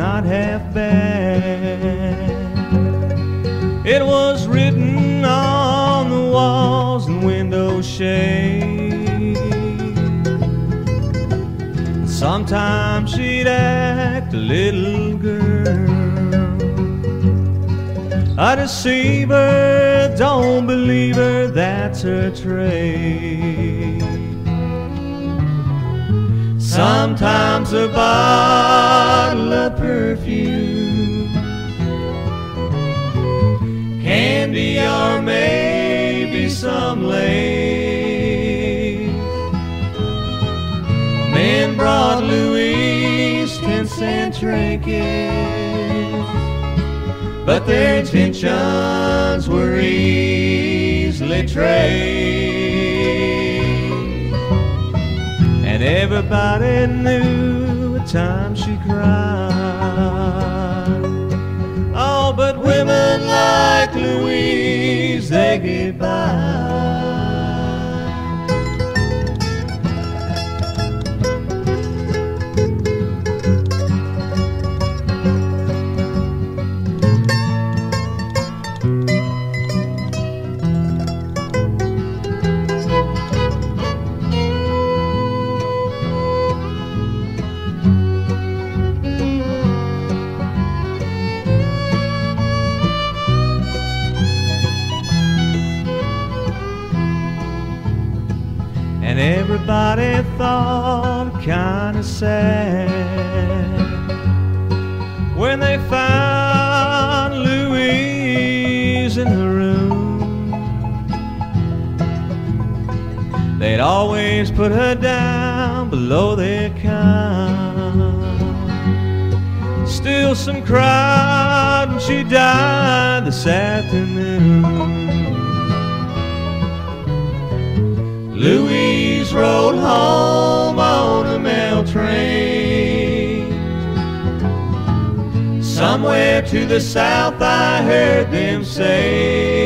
not half bad. It was written on the walls and window shade. Sometimes she'd act a little girl. A deceiver, don't believe her, that's her trade. Sometimes a bottle of perfume, candy, or maybe some lace. Men brought Louise ten cent trinkets, but their intentions were easily traced. Everybody knew the time she cried. Oh, but women like Louise, they get by. And everybody thought kinda sad when they found Louise in the room. They'd always put her down below their count. Still, some cried when she died this afternoon. Louise Somewhere to the south, I heard them say.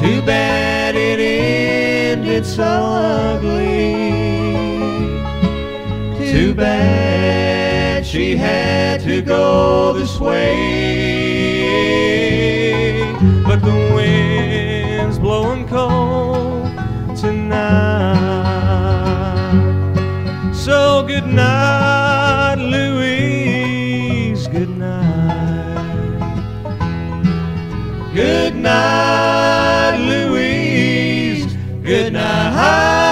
Too bad it ended so ugly. Too bad she had to go this way. But the wind's So good night, Louise. Good night. Good night, Louise. Good night.